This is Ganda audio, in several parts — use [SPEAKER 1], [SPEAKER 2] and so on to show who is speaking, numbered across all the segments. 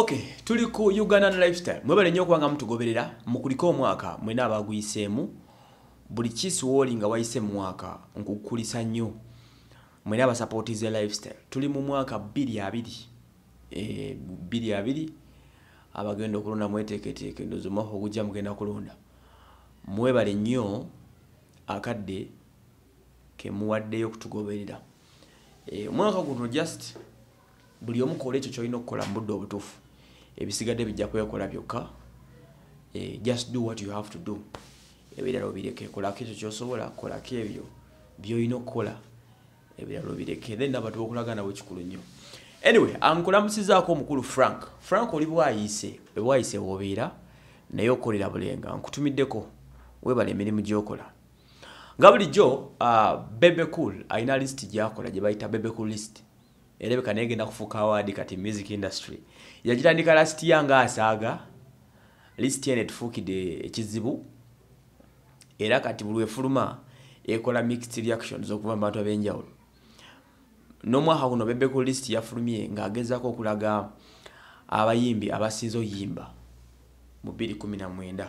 [SPEAKER 1] okay tuli ku ugandan lifestyle. Mwebale nnyo okubanga mutugoberera mukuliko omwaka mwena abaguyiseemu buli kisuwooli nga wayise mu mwaka nkukulisa nnyo. Mwena abasapootize lifestyle. Tuli mu mwaka 22 eh, 22 abagenda okulonda mweteeketeeke ndozi omwaka ogujja mugenda kulonda. Mwebale nnyo akadde kemuwaddeyo okutugoberera. Eh, omwaka guno just buli omu kola ekyo kyolina okukola mu budde obutuufu ebisigadde bijja kwekola byokka Eh, just do what you have to do. Ebirala obireke kolako ekyo kyosobola kolako ebyo byolina okukola ebirala obireke. Then nabatu bokulagana bwe kikulu nnyo. Anyway ankulamusizaako omukulu frank. Frank oli bwayise bwayise wobeera naye okolera bulenga. Nkutumiddeko webala emirimu gyokola. Nga bulijjo uh, bebe cool alina list gyakola gye bayita bebe cool list. Erebeka naye genda kufuuka awaadi kati music industry yagitandika last year nga asaaga list ene tufuukidde ekizibu era kati buli wefuluma ekola mixed reactions okuva mu bantu ab'enjawulo n'omwaka guno bebe cool list yafulumye ng'agezaako okulaga abayimbi abasinze oyimba mu 219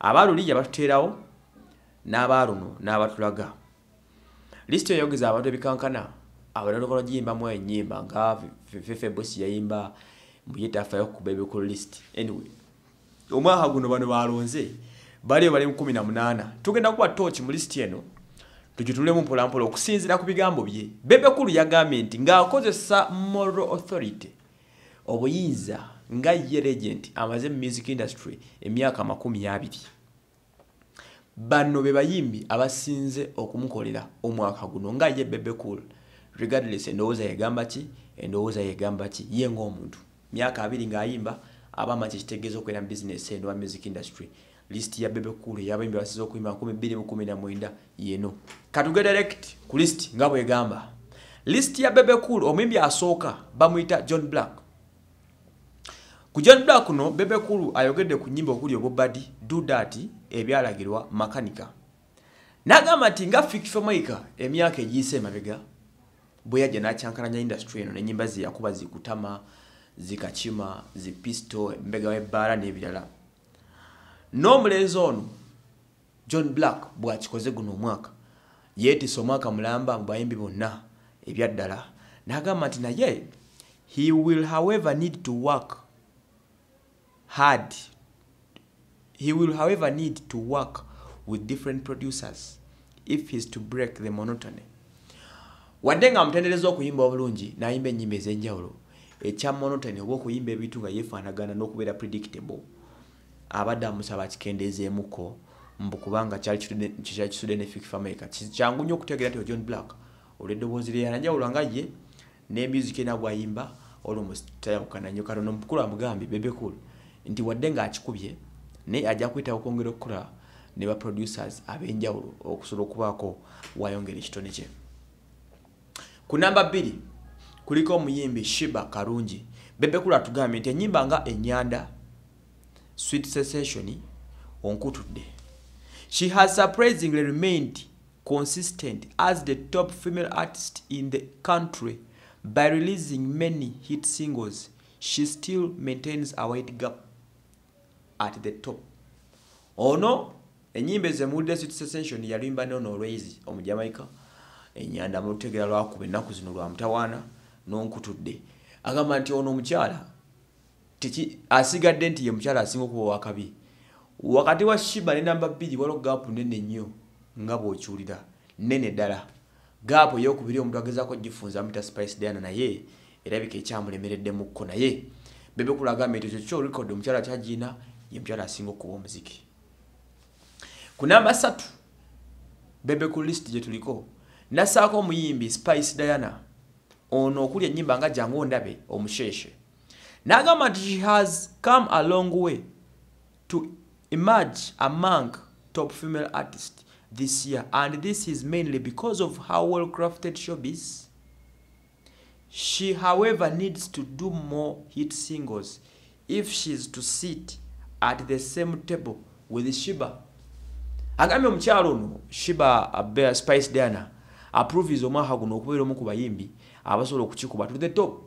[SPEAKER 1] abaalulija batuteerawo n'abaaluno n'abatulaga lisiti eyo yogeza abantu ebikankana abalalokola giyimbamu enyimba nga fefe bosi yayimba mbuyetaafayo kuba ebikulu lisiti anyway. Omwaka guno bano balonze baliyo bali mu 18 tugenda kuba tooki mu lisiti eno tugitulemu mpolampola okusinziira ku bigambo bye. Bebekulu yagambye nti ng'akozesa moral authority obuyinza nga ye regent amaze mu music industry emyaka makumi abiri. Bano be bayimbi abasinze okumukolera omwaka guno nga ye bebe cool regardless endowooza yegamba ki? Endowooza yegamba ki? Ye ng'omuntu myaka abiri ng'ayimba abama kyekitegeeza okubeera mu bizinesi eno wa music industry. List ya bebe cool eyabayimbi abasinze okuyimba 219 yeno. Katugende direct ku list nga bwegamba list ya bebe cool omuyimbi asooka bamuyita john black. Ku john black no bebe cool ayogedde ku nyimba okuli obubadi dudati ebyalagirwa makanika. N'agamba nti nga fikifamaika emyaka egiyise emabega bwe yajja n'akyankalanya industry eno n'ennyimba ze yakuba zikutama zikakima zipisto embega webbaala n'ebirala n'omulenzi ono john black bw'akikoze guno omwaka yeetisa omwaka mulamba mu bayimbi bonna ebyaddala n'agamba nti naye he will however need to work hard. He will however need to work with different producers if he's to break the monotony. Wadde nga amutendereza okuyimba obulungi n'ayimba ennyimba ez'enjawulo ekya monotony oba okuyimba ebintu nga yeefaanagana n'okubeera predictable. Abadde amusaba akikendeezeemuko mbu kubanga kyali kisudde ne fik famerica kyangu nnyo okutegeera nti john black olw'eddoboozi lye yanajawulo nga ye ne music ena bw'ayimba olwomusi tayawukana nnyo katono omukulu amugambye bebekulu nti wadde ng'akikubye naye ajja kwetaaga okwongera okukola ne ba producers ab'enjawulo okusobola okubaako wayongera ekitone kye. Ku namba bbiri kuliko omuyimbi shiba kalungi bebekulu atugambye nti ennyimba nga enyanda sweet sensation onkutudde. She has surprisingly remained consistent as the top female artist in the country. By releasing many hit singles she still maintains a wide gap at the top. Ono enyimba ezemuwulidde sweet sensation yalimba nono olwezi omujamaika enyanda mutegera lwakuba ennaku zino lwa n'onkutudde. Agamba nti ono omukyala asigadde nti ye mukyala asinga okuba wakabi wakati wa shiba ne namba bbiri waliwo gaapu nene nnyo nga bw'okiwulira nene ddala. Gaapu eyokubiri omuntu agezaako gifunza mita spice diana naye erabika ekyamulemereddemukko naye. Bebekulu agambye nti ekyo kyo record omukyala kyagiina ye mukyala asinga okuba omuziki. Ku namba ssatu bebe ku list gye tuliko. Nassaako omuyimbi spice diana ono okuli ennyimba nga jangu ondabe omusheshe. N'agamba nti she has come a long way to emerge among top female artists this year and this is mainly because of her well crafted showbiz. She however needs to do more hit singles if she's to sit at the same table with shiba agambye omukyalo ono shiba abea spice diana approvis omwaka guno okubeera omu ku bayimbi abasobola okukikuba to the top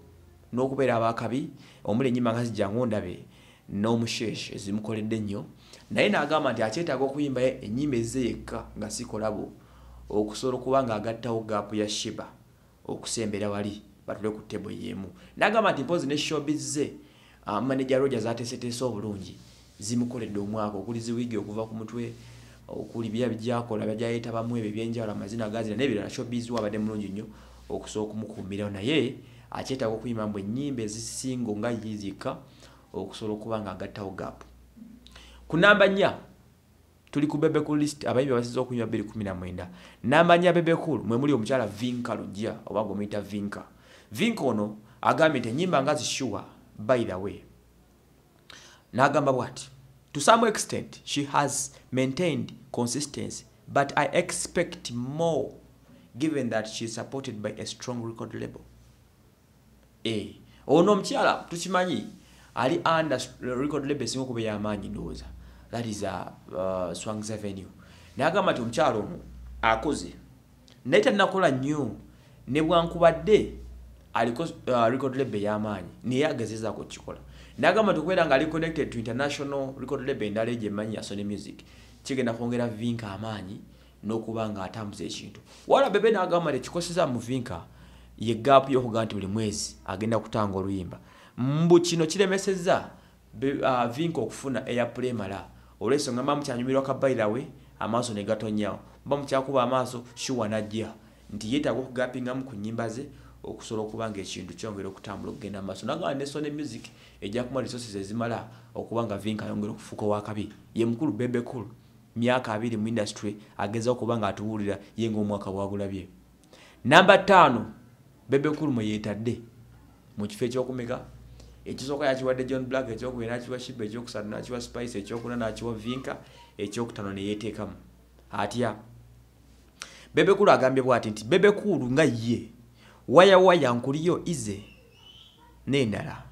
[SPEAKER 1] n'okubeera abakabi omuli enyimba nga zijjangu ndabe n'omusheshe ezimukoledde ennyo naye n'agamba nti akyetaaga okuyimba ennyimba ezize yekka nga sikolabo okusobola okuba ng'agattawo gaapu ya shiba okusembera wali batule ku ttebo y'emu. N'agamba nti mpozi ne showbize uh, manager roger zateeseteese obulungi zimukoledde omwaka okuli ziwiigi okuva ku mutwe okuli bya byakola byajayitabamu ebyo ebyenjawulo amazina gazina n'ebirala. Showbiz wabadde mulungi nnyo okusobola okumukuumirawo naye akyetaaga okuyimba mbu ennyimba ezisingo nga yizika okusobola okuba nga agattawo gaapu. Ku namba nnya tuli ku bebekul list abayimbi abasiza okuyimba 219 namba nnya bebekul mwe muli omukyala vinka lujja oba ng'omuyita vinka. Vinka ono agambye nti ennyimba nga zishuwa by the way. N'agamba bw'ati to some extent she has maintained consistency but i expect more given that she is supported by a strong record label. E ono omukyala tukimanyi ali under record label esinga okuba ey'amaanyi ndowooza. That is a uh, swangs avenue. Nayagamba nti omukyala ono akoze. Naye talinakola nnyo ne bwankubadde aliko uh, record label ey'amaanyi naye agezezaako kukikola nagamba nti okubeera nga ali connected to international record label endala egyo emanyi ya sony music kigenda kwongera vinka amaanyi n'okuba nga atambuza ekintu. Wala bebe nagamba nti ekikoseza mu vinka ye gaapu y'okugamba nti buli mwezi agenda kutanga oluyimba. Mbu kino kiremesezza vinka okufuna airplay mala olwensonga mba mukyanyumirwa kabairawe amaaso ne gatonyawo. Mba mukyakuba amaaso shuwa najja nti yeetaaga okugapingamu ku nnyimba ze okusobola okuba nga ekintu kyongera okutambula okugenda maaso. Nagamba ne sony music ejja kuma resources ezimala okuba nga vinka ayongera okufuuka owakabi. Ye mukulu bebekulu myaka abiri mu industry agezaho okuba nga atubuulira ye ngaomwaka bwagulabye. Namba ttaano bebekulu mwe yeetadde mu kifo ekyokumeka? Ekisooka yakiwadde john black ekyokubiri nakiwa shiba ekyokusatu nakiwa spice ekyokuna nakiwa vinka ekyokutano neyeteekamu atya? Bebekulu agambye bwati nti bebekulu nga ye wayawaya nkuliyo ize n'endala.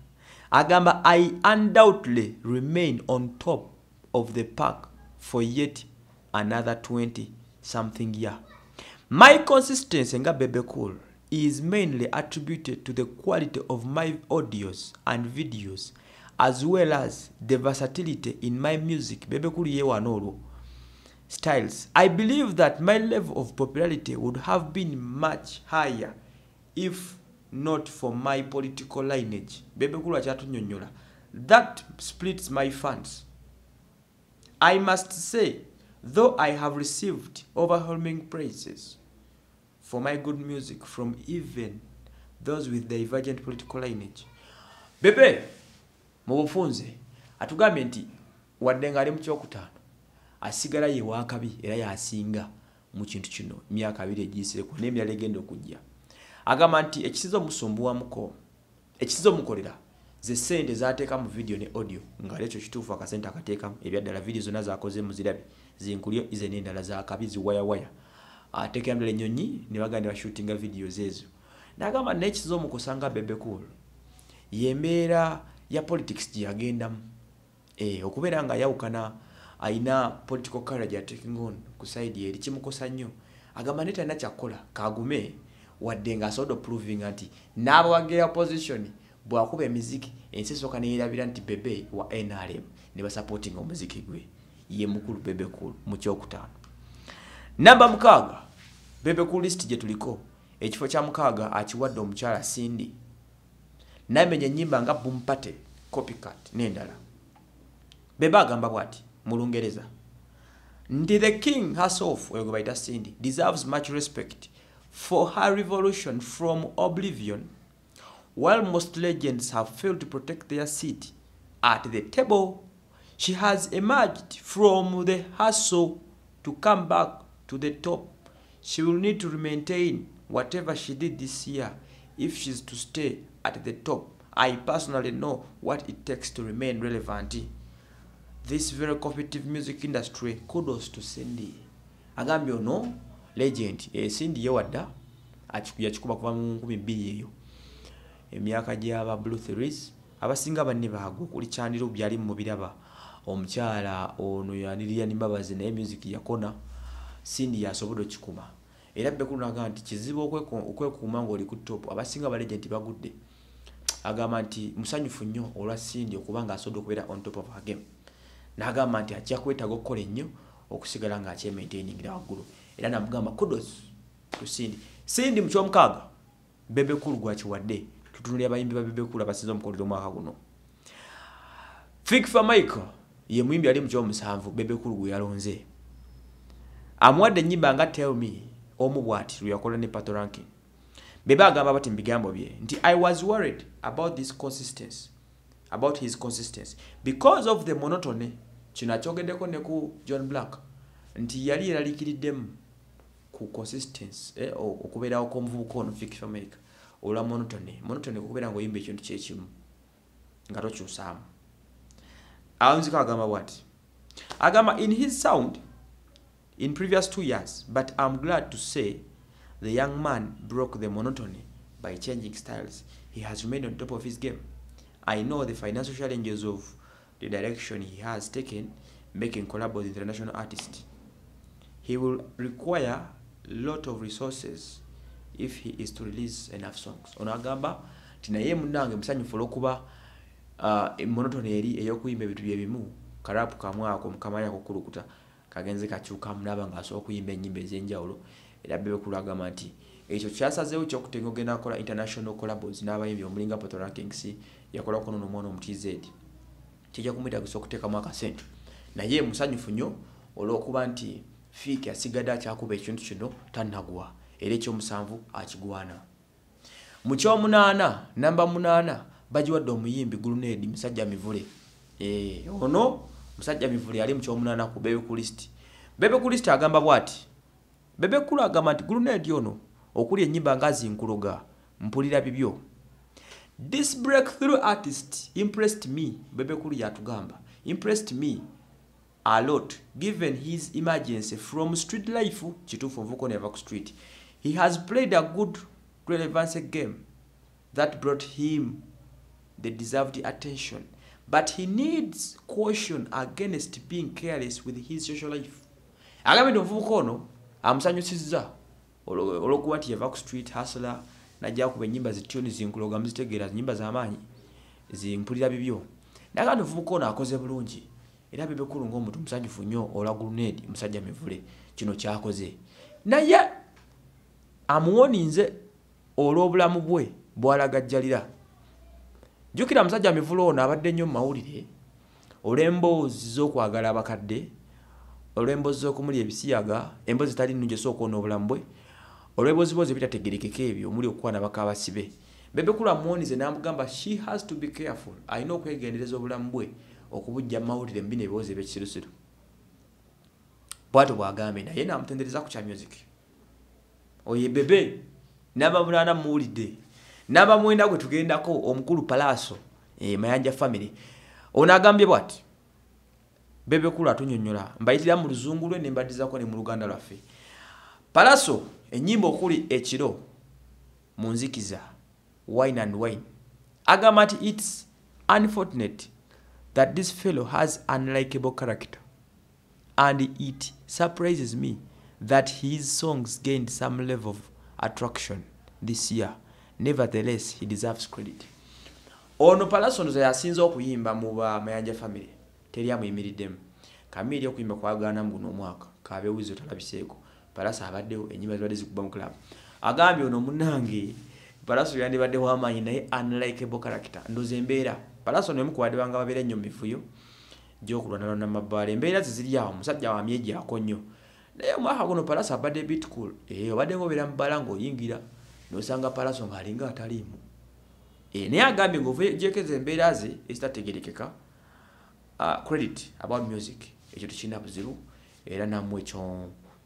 [SPEAKER 1] Agamba i undoubtedly remain on top of the park for yet another 20 something year. My consistency nga bebekul is mainly attributed to the quality of my audios and videos as well as the versatility in my music. Bebekulu yewano olwo. Styles. I believe that my level of popularity would have been much higher if not for my political lineage. Bebekulu akyatunyonyola that splits my funds i must say though i have received overwhelming praises for my good music from even those with divergent political lineage. Bebe mu bufunze atugambye nti wadde nga ali mu kyokutaano asigala ye wakabi era yasinga mu kintu kino myaka abiri egiyiseeko n'emirala egenda okujja. Agamba nti ekisiza omusumbuwamuko ekisiza omukolera ze sente zateeka mu vidiyo ne audio nga lekyo kituufu akasente akateekamu. Ebyaddala vidiyo zonna zakoze muzirabe zinkulyo ize n'endala zakabi ziwayawaya ateekera ddala ennyonyi ne baganda bashootinga videos ezo nagamba naye ekisiza omukosa nga bebekul yembeera ya politics gye yagendamu. E, okubeera nga ayawukana ayina political courage ateking on ku saidi eri kimukosa nnyo. Agamba naye talina kyakukola kagume wadde nga asobodde oprovinga nti n'abawagira opposition bwakuba emiziki ensi esooka neyerabira nti bebe wa nrm ne basupportinga omuziki gwe ye mukulu bebe cool mu kyokutaano. Namba mukaaga bebe cool list gye tuliko ekifo kya mukaaga akiwadde omukyala sindi namenya ennyimba nga bumpate copycat n'endala. Bebe agamba bw'ati mu lungereza nti the king herself oyo gwe bayita sindi deserves much respect for her revolution from oblivion while most legends have failed to protect their seat at the table she has emerged from the hustle to come back to the top. She will need to maintain whatever she did this year if she's to stay at the top. I personally know what it takes to remain relevant. This very competitive music industry kudos to cindy. Agambye ono legend esindi yewadda yakikuba kuva mu 12 eyo emyaka gyaba blue theories abasinga banne baagwa okuli kyandiro byali mu biraba. Omukyala ono yanirya nimbabazi naye music yakona sindi yasobodde okikuma era bekulu nagamba nti kizibu okwekuuma ngaoli ku top abasinga balegenti bagudde. Agamba nti musanyufu nnyo olwa sindi okuba ng'asobodde okubeera on top of her game. N'agamba nti ajja kwetaaga okukola ennyo okusigala ng'akyemaintainingira waggulu. Era namugamba kudos to sindi sindi mu kyomukaaga bebekulu gwakiwadde tutunulya abayimbi ba bebekulu abasinza omukolero omwaka guno. Fikfa michael ye muyimbi yali mu kyomusanvu bebekulu gwe yalonze. Amuwadde ennyimba nga tell me omu bw'ati lweyakola ne pato ranking bebe agamba bati mu bigambo bye nti i was worried about this consistency about his consistency because of the monotony kino akyogeddeko ne ku john black nti yali yeraliikiriddemu ku consistency eh, okubeerawo kw'omuvubuka ono fikfa america olwa monotony monotony kukubeera ngaoyimba ekintu kyekimu nga tokyusaamu ka agamba bwati agamba in his sound in previous two years but i'm glad to say the young man broke the monotony by changing styles. He has remained on top of his game. I know the financial challenges of the direction he has taken making collab with international artists. He will require lot of resources if he is to release enough songs. Ono agamba nti naye munange musanyufu olwokuba uh, monotony eri ey'okuyimba ebintu byebimu karapu kamwako mukamanya kukulukuta kagenze kakyukamu naba ngaasobola okuyimba ennyimba ez'enjawulo. Era bebekulu agamba nti ekyo kyasazeewo kyokutenga ogenda akola international collabos n'abayimbi omulinga poto rankings yakolako nono omwana omu tz kijja kumwetagisa okuteekamu akasente naye musanyufu nnyo olw'okuba nti fiiki asigadde akyakuba ekintu kino tannagwa era ekyomusanvu akigwana. Mu kyomunaana namba munaana bagiwadde omuyimbi gulunedi musajja mivule. Ono musajja mivule yali mu kyomunaana ku bebekulist bebekulist agamba bw'ati bebekulu agamba nti gulunedi ono okuli ennyimba nga zinkuluga mpulira bibyo. This breakthrough artist impressed me bebekulu yatugamba. Impressed me a lot given his emergency from street life kituufu ovuko neva ku street he has played a good relevance game that brought him the deserved attention but he needs caution against being careless with his social life. Agambye nti omuvubuka ono. Amusanyusizza olwokuba nti yava ku street hasla najja kuba ennyimba zityoni zinkuloga muzitegeera nyimba z'amaanyi zimpulira bibyo. Naye kandi omuvubuka ono akoze bulungi. Era bebekulu ngaomuntu musanyufu nnyo olwa gulunedi musajja mivule. Kino kyakoze. Naye amuwoninze olw'obulamu bwe bwalagajjalira. Jjukira musajja mivule ono abadde nnyo mu mawulire olw'emboozi z'okwagala abakadde olw'emboozi z'okumulya ebisiyaga emboozi zitali nnungi esookoona obulamu bwe olw'eboozibozi ebitategerekeka ebyo omuli okukwana bakabasibe bebekulu amuwonize n'amugamba she has to be careful. Alina okwegendereza obulamu bwe okubujja mawulire mbi nebyozi ebyekisirusiru. Bwatyo bwagambye naye namutendereza ku kya music oye bebe nabamulana muwulidde. Nabamwenda gwe tugendako omukulu palaaso e, mayanja family. Ono agambye bwati bebekulu atunyonyola mbayitira mu luzungu lwe nembadizako ne mu luganda lwaffe. Palaaso enyimba okuli ekiro mu nzikiza wine and wine. Agamba nti its unfortunate that this fellow has unlikable character and it surprises me that his songs gained some level of attraction this year. Nevertheless he deserves credit. Ono palasonoza yasinza okuyimba mu bamayanja family. Teri amuyimiriddemu. Kamiiri okuyimba kwagana guno omwaka kabewuzi otalabiseeko palasa abaddewo enyimba zibadde zikuba mu club. Agambye ono munange palaso yandibadde wamaanyi naye unlikable character. Ndoza embeera. Palaso nemu kubadibanga babeera ennyo mumivuyo gyokulwanalwana mabbaala embeera zeziri awo omusajja wamyegyako nnyo naye omwaka guno palaso abadde bitcool e, obadde ngaobeera mubbaala ngaoyingira nosanga palaso ngaalinga ataliimu. E, naye agambye ngaovjekeza embeera ze ezitategerekeka uh, credit about music ekyo tekirina buzibu era namu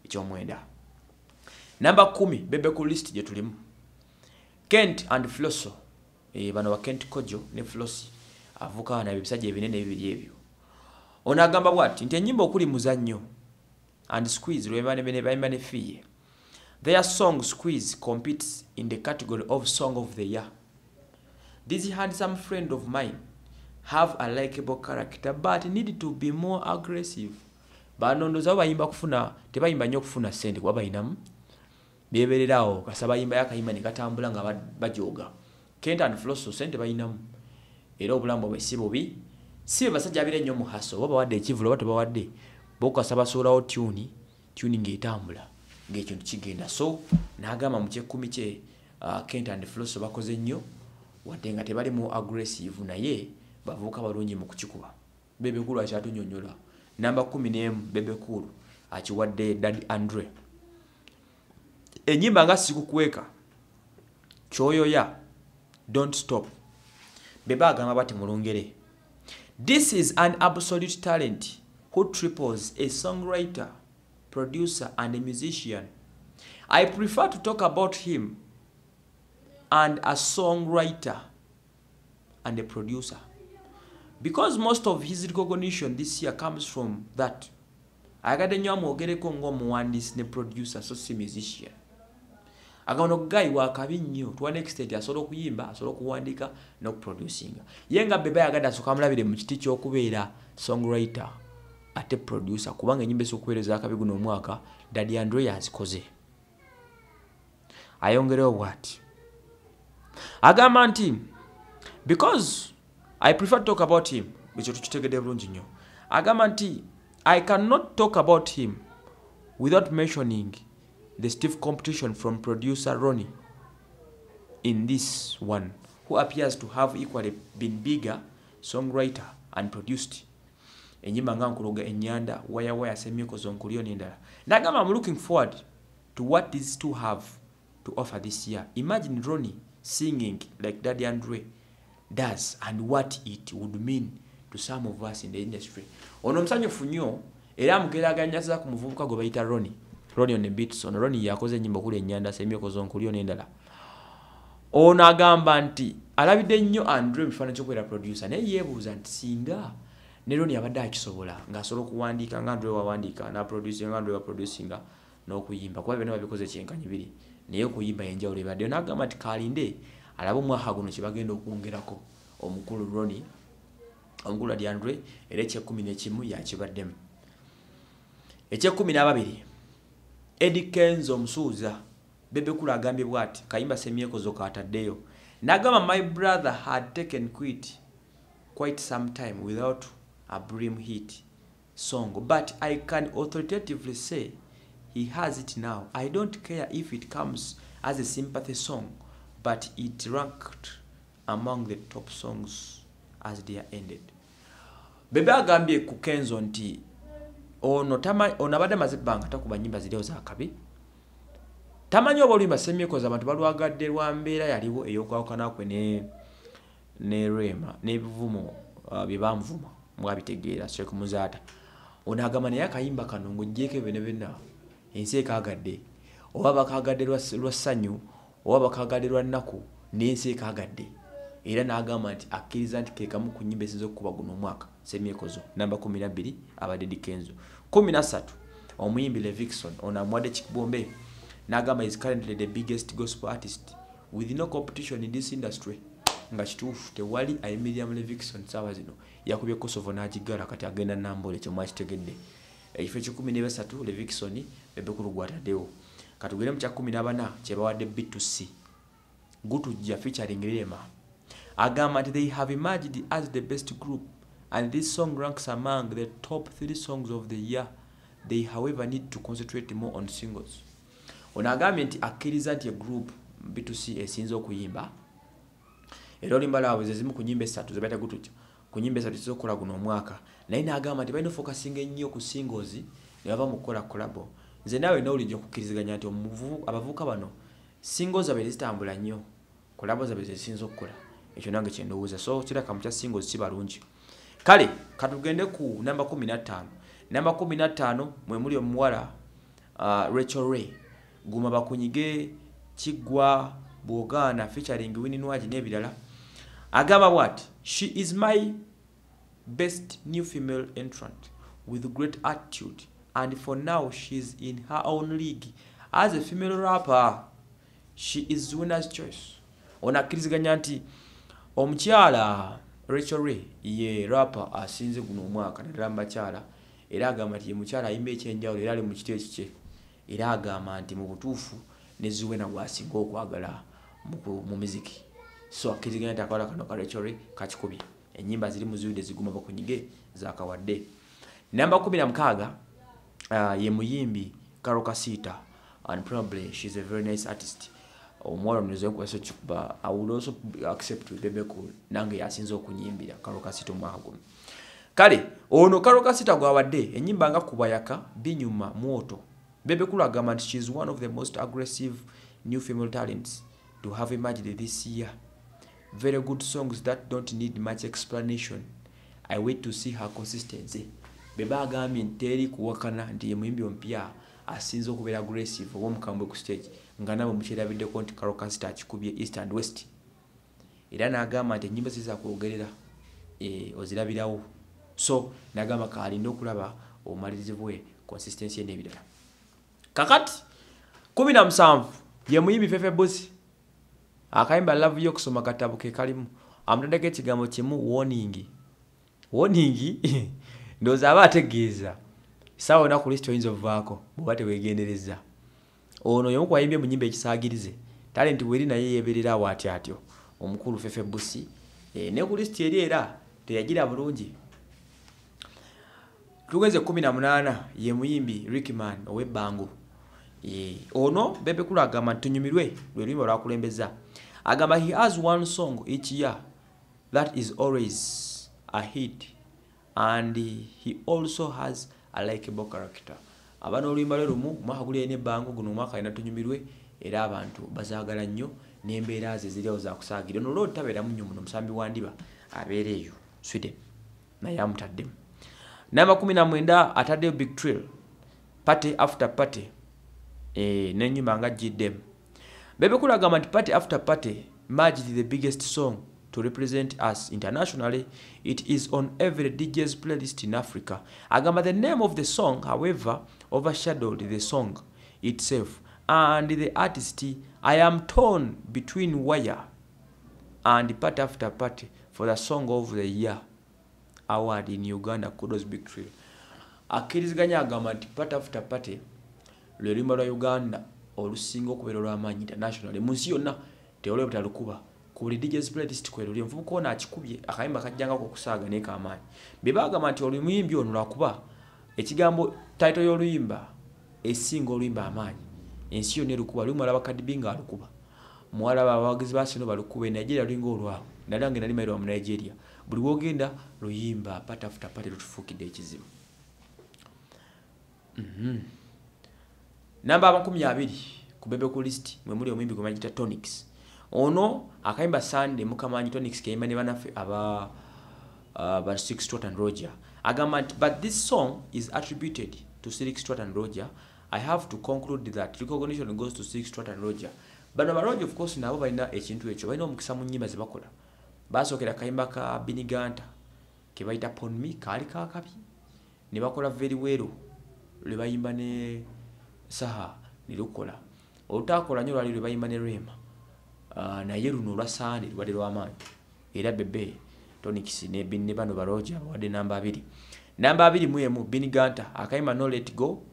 [SPEAKER 1] ekyomwenda. Namba 1 bebe ku list gye tulimu. Kent and flosso e, bano ba kent kojo ne flossi avukaana ebisajja ebinene ebibiri ebyo. Ono agamba bwati nti ennyimba okuli muzannyo and squeeze lwebayimba ne fiye. Their song squeeze competes in the category of song of the year. This handsome friend of mine have a likable character but need to be more aggressive. Banondoza bayimba kufuna tebayimba nnyo okufuna sente kuba bayinamu? Byebererawo kasa bayimba yakayimba nekatambula nga bajoga kent and flosso sente balinamu era obulamu bwabwe si bubi. Si be basajja abira ennyo mu haso oba bawadde ekivulo oba tebawadde bokasa basuulawo tuni tuni ng'etambula ng'ekintu kigenda. So n'agamba mu kyekkumi kye uh, kent and flosso bakoze nnyo wadde nga tebali mu aggressive naye bavubuka balungi mu kukikuba. Bebekulu akyatunyonyola namba kumi n'emu bebekulu akiwadde dadi andre. Enyimba nga sikukweka kyoyoya don't stop. Beba agamba bati mulungere this is an absolute talent who triples a songwriter producer and a musician. I prefer to talk about him and a songwriter and a producer. Because most of his recognition this year comes from that. Ayagadde nnyo amwogereko ng'omuwandiisi ne producer so si musician. Agamba nogayi wakabi nnyo tuwa nextent asobola okuyimba asobola okuwandiika n'okuproducinga ye nga beba yagadde asooka amulabire mu kiti ky'okubeera songwriter ate producer kubanga enyimba esokuweereza akabi guno omwaka dadi andre yazikoze. Ayongerewo bw'ati. Agamba nti because i prefer to talk about him ekyo tukitegedde bulungi nnyo. Agamba nti i cannot talk about him without mentioning the stiff competition from producer ronnie in this one who appears to have equally been bigger songwriter and produced enyimba nga nkuluga enyanda waya waya semikozo nkulyo n'endala. Nagamba i'm looking forward to what these two have to offer this year. Imagine ronnie singing like daddy andre does and what it would mean to some of us in the industry. Ono omusanyufu nnyo era amugeraaganyaza ku muvubuka gwe bayita roni roni on bitson roni yakoze enyimba okuli enyanda semyokozo nkulyo n'endala. Ono agamba nti alabidde nnyo andre ebifaananyi kyokubeera producer naye yeebuuza nti singa ne roni abadde akisobola ng'asobola okuwandiika nga andre wawandiika naproduce nga andre waproducinga n'okuyimba kuba byonna babikoze kyenkanyi biri. Naye okuyimba yenjawulo ebaddeyo n'agamba nti kalinde alabe omwaka guno kye bagenda okwongerako. Omukulu roni omukulu adi andre era ekyekkumi nekimu yakibaddemu. Ekyekkumi n'ababiri edi kenzo omusuuza bebekulu agambye bw'ati kayimba semyekozo kataddeyo n'agamba my brother had taken quit quite some time without a brim hit song but i can authoritatively say he has it now. I don't care if it comes as a sympathy song but it ranked among the top songs as they are ended. Bebe agambye ku kenzo nti ono tama- ono abadde amaze ebbanga takuba nyimba ziriwo zakabi tamanyi oba oluyimba semyekoza abantu balwagadde lwa mbeera yaliwo ey'okwawukana kwe ne ne rema n'ebivumo uh, bye bamuvuma mwabitegeera shek muzaata ono agamba naye akayimba kano ng'oggyeko ebyo ne byonna ensi ekaagadde oba bakaagadde lwa ssanyu oba bakaagadde lwa nnaku n'ensi ekaagadde. Era n'agamba nti akkiriza nti kekamu ku nyimba eziza okukuba guno omwaka semyekozo namba 12 abadde dikenzo 13 omuyimbi levikson ono amuwadde kikibombe n'agamba is currently the biggest gospel artist with no competition in this industry nga kituufu tewali ayimirira mu levikson saawa zino. Yakubye kosovo n'agigala kati agenda nambole ekyo mwakitegedde. Ekifo ekikumi nebasatu levikson bebekulu gwataddewo katugere mu kyakumi nabana kyebawadde b2c gutujja featuring rema agamba nti they have emerged as the best group and this song ranks among the top three songs of the year. They however need to concentrate more on singles. Ono agambye nti akkiriza nti egroup b2c esinza okuyimba era oluyimba lwabwe zezimu ku nyimba esatu zebayita gutujja ku nyimba esatu zizokukola guno omwaka. Naye n'agamba nti balina ofokasinga ennyo ku singles ne bava mu kukola kolabo nze naawe nowulijja okukkiriziganya nti abavubuka bano singles zabe tezitambula nnyo. Kolabo zabe zezisinza okukola. Ekyo nange kyendowooza so kiraka mu kya singles kibalungi kale katugende ku namba 15 namba 15 mwe muli omuwala uh, rachel ray. Guma bakunyige kiggwa bwogaana featuring wininwagi n'ebirala agamba bwati she is my best new female entrant with great attitude. And for now she is in her own league. As a female rapper she is winners choice. Ono akkiriziganya nti omukyala rachel ray ye rapper asinze guno omwaka naddala mu bakyala. Era agamba nti ye mukyala ayimba ekyenjawulo era ali mu kiti ekikye era agamba nti mu butuufu ne ziwena gwasinga okwagala mu ku- mu miziki so akkiriziganya nti akawala kano karechore kakikubye. Enyimba ziri muziwide ziguma bakunyige zakawadde namba 16 uh, ye muyimbi karo kasita and probably she's a very nice artist. Omuwala onozokubaso kikuba i would also accept bebekul nange yasinza okunyimbira karo kasita omwaka guno kale ono karo kasita gwawadde enyimba nga kubayaka binyuma mwoto. Bebekulu agamba nti she's one of the most aggressive new female talents to have emerged this year very good songs that don't need much explanation. I wait to see her consistency. Beba agambye nti teri kuwakana nti ye muyimbi omupya asinza okubeera aggressive oba omukambwe ku stage nga nabo mukyerabiddeko nti carocasita akikubye east and west. Era n'agamba nti enyimba zizakwogerera e, ozirabirawo. So nagamba kalinde okulaba obumalirizi bwe consistency n'ebirala kakati 17 ye muyimbi fefe busi akayimba love yo okusoma katabo ke kalimu. Amutaddeko ekigambo kimu warning. Warning? Ndowooza aba ategeeza. Saawa ona ku lisiti oyinza ovuvaako bweoba teweegendereza ono yomu kwayimbye mu nyimba ekisaagirize talenti weri naye yeeberera awo atyo atyo? Omukulu fefe busi e, ne ku lisiti eri era teyagira bulungi. Tugenze 18 ye muyimbi rickman ow'ebbango e, ono bebekulu agamba nti tunyumirwe lwe luyimba lwakulembeza agamba he has one song each year that is always a hit. And he also has a likeable character. Aba n'oluyimba lwe lumu omwaka guli ena ebbango guno omwaka alina tunyumirwe era abantu bazaagala nnyo n'embeera ze ziriawo zakusaagira ono olwo tabeeramu nnyo muno omusambi wa ndiba abeera eyo sweden naye amutaddemu namba 19 ataddeyo big trill party after party e, nenyumba nga giddemu bebekulu kula nti party after party merged the biggest song to represent us internationally. It is on every dj's playlist in africa. Agamba the name of the song however overshadowed the song itself. And the artist i am torn between wire and party after party for the song of the year award in uganda. Kudos big trail akkiriziganya agamba nti party after party lwe lwa uganda olusinga okubeera olw'amaanyi international. Mu nsi yonna tewaliwo butalukuba ku buli djs playlist kweruli envubuka ono akikubye akayimba kajjangako okusaaga naye kamaanyi bye bagamba nti olumuyimbi ono lwakuba ekigambo taito y'oluyimba esinga oluyimba amaanyi. Ensi yonna erukuba lulimu alaba kadibi nga alukuba mwalaba abawagizi basino balukuba e nigeria lulinga olwawo nalange nali mairwa mu nigeria. Buli wogenda luyimba patafutapate lutufuukidde ekizibu. Mm-hmm. Namba amakumi abiri ku bebeku list mwe muli omuyimbi gwe bagita tonics. Ono akayimba sunday mukamanyi tonics kayimba ne banaffe aba uh, ba six strat and roger. Agamba nti but this song is attributed to six strat and roger. I have to conclude that recognition goes to six strat and roger. Bano baroger of course nabo balina ekintu ekyo. Balina omukisa mu nyimba zebakola basookera akayimba ka biniganta ke bayita ponmi kaali kakabi ne bakola very well lwe bayimba ne saha ne lukola. Olutakola nnyo lwali lwe bayimba ne rema. Uh, naye luno olwa saani lwali lw'amaanyi era bebe tonix ne ne bano baroja bawadde namba abiri. Namba abiri mu emu biniganta akayimba no let go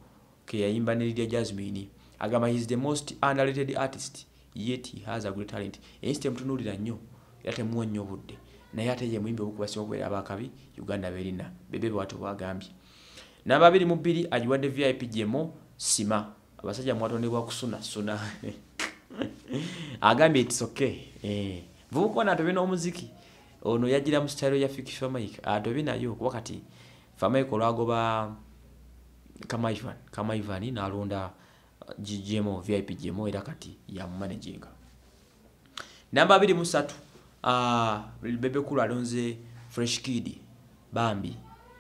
[SPEAKER 1] ke yayimba ne lidia jasmine. Agamba he is the most underrated artist yet he has a great talent. Ensi temutunuulira nnyo era temuwa nnyo obudde. Naye ate ye muyimbi obukubasinga okubeera abakabi uganda berina bebe bwatyo bwagambye. Namba abiri mu bbiri agiwadde vip gemo sima. Abasajja mwatondebwa kusuna suna. Agambye its okay. Eh. vubuka ono atobe n'omuziki. Ono yagira mu style ya fiki famike. Atobe nayo kuba kati famike olwagoba kamaivan kamaivan n'alonda gmo vip gmo era kati yamumanaginga namba abiri mu ssatu uh, bebekulu alonze fresh kid bambi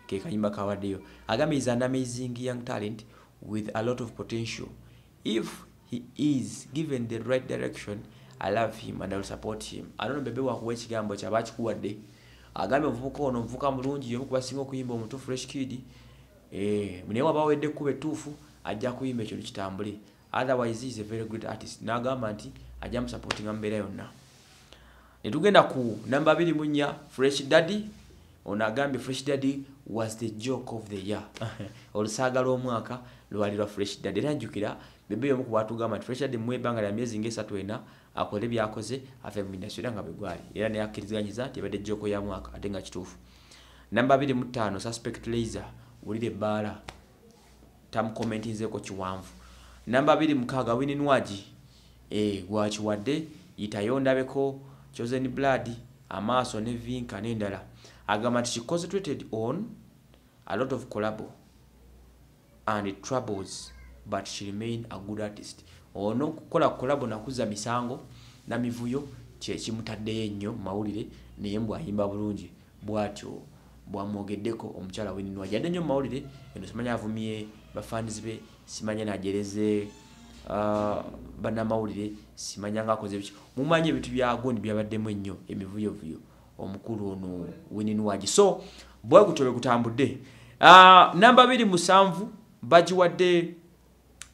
[SPEAKER 1] ke kayimba kawaddeyo. Agambye is an amazing young talent with a lot of potential. If he is given the right direction i love him and iwill support him. Alono bebe wakuwa ekigambo kyaba kikuwadde agambye omuvubuka ono omuvubuka mulungi yomu kubasinga okuyimba omuntu fresh kid. Eh, naye waba wedde ekkuba ettuufu ajja kuyimba ekyo kitambule otherwise is a very great artist. N'agamba nti ajja mu mbeera yonna. Netugenda ku namba 24 fresh daddy. Ono agambye fresh daddy was the joke of the year. Olusaaga lw'omwaka lwali lwa fresh daddy era njukira bebe yomu kubatugamba nti fresh daddy mu ebbanga lya myezi ngaesatu ena akole byakoze ave mu industry era nga bwe gwali. Era naye akkiriziganyiza nti ebadde jjoko ya mwaka ate nga kituufu. Namba 25 suspect laser. Wulire ebbaala. Tamukomentinzeeko kiwanvu. Namba 26 wininwagi e, gwakiwadde yitayondabeko chosen blood amaaso ne vinka n'endala agamba nti she concentrated on a lot of collabo and troubles but she remain a good artist. Ono kukola collabo nakuza misango na mivuyo kyekimutaddeyo ennyo mawulire naye mbw ayimba bulungi. Bwatyo bwamwogeddeko omukyala weninwa jadde nnyo mumawulire eno simanya avumye bafanizi be simanya najereze uh, bannamawulire simanya ngaakoze biki. Mumanyi ebintu byagondi byabaddemu ennyo emivuyovuyo omukulu ono weninwagi so bwe gutyo bwe gutambudde uh, namba biri musanvu bagiwadde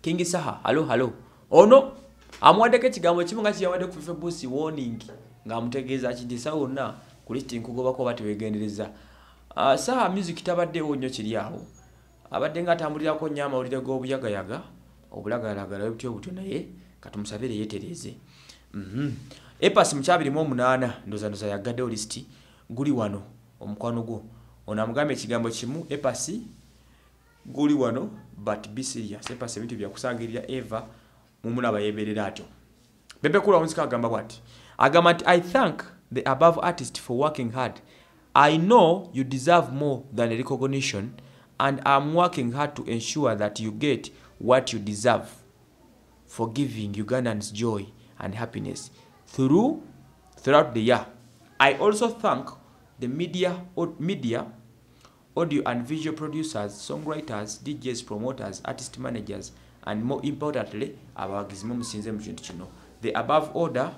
[SPEAKER 1] king saha halo halo. Ono amuwaddeko ekigambo kimu nga kiyawadde ku febusi warning ng'amutegeeza ki nti sa wonna ku listi nkugobako oba tewegendereza uh, saha music tabaddeewo nnyo kiri awo. Abadde nga atambulirako nnyo amawulire g'obuyagayaga obulagalagala webutyo butyo naye katumusabire yeetereeze epas mukyabiri mu omunaana ndozandoza yagaddewo lisiti guli wano omukwano gwo. Ono amugambye ekigambo kimu epasi guli wano but be serious. Epasi ebintu byakusangirira eva mumulaba yeeberera atyo. Bebekula omusika agamba bwati agamba nti i thank the above artist for working hard. I know you deserve more than recognition and i'm working hard to ensure that you get what you deserve for giving ugandans joy and happiness through throughout the year. I also thank the media media audio and visual producers songwriters djs promoters artist managers and more importantly abawagizi mumusinze mu kintu kino the above order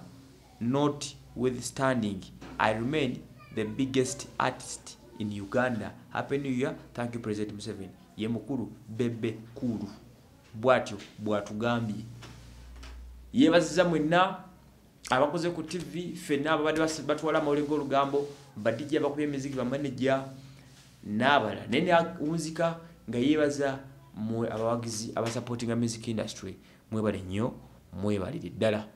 [SPEAKER 1] not withstanding i remain the biggest artist in uganda. Happy new year. Thank you president museveni. Ye mukulu bebe kulu bwatyo bwatugambye. Yebaziza mwenna abakoze ku tv fenna ababadde batwala amawulire g'olugambo badijja bakubya emiziki bamaneja n'abalala naye nawunzika nga yeebaza mwe abawagizi abasupportinga music industry mwebale nnyo mwebalire ddala